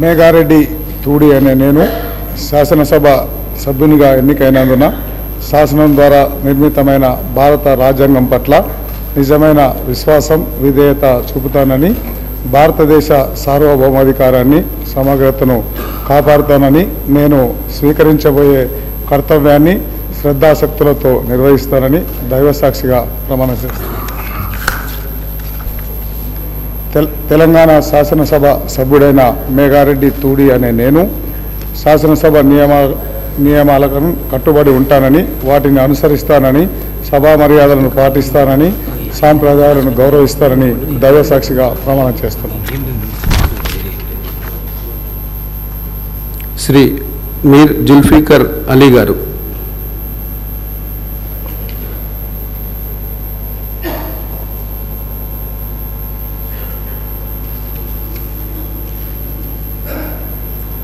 మేఘారెడ్డి తూడి అనే నేను శాసనసభ సభ్యునిగా ఎన్నికైనందున శాసనం ద్వారా నిర్మితమైన భారత రాజ్యాంగం పట్ల నిజమైన విశ్వాసం విధేయత చూపుతానని భారతదేశ సార్వభౌమాధికారాన్ని సమగ్రతను కాపాడుతానని నేను స్వీకరించబోయే కర్తవ్యాన్ని శ్రద్ధాశక్తులతో నిర్వహిస్తానని దైవసాక్షిగా ప్రమాణం చేస్తాను. తెలంగాణ శాసనసభ సభ్యుడైన మేఘారెడ్డి తూడి అనే నేను శాసనసభ నియమ నియమాలకు కట్టుబడి ఉంటానని వాటిని అనుసరిస్తానని సభా మర్యాదలను పాటిస్తానని సాంప్రదాయాలను గౌరవిస్తానని దైవసాక్షిగా ప్రమాణం చేస్తున్నాను. శ్రీ మీర్ జుల్ఫీకర్ అలీ గారు.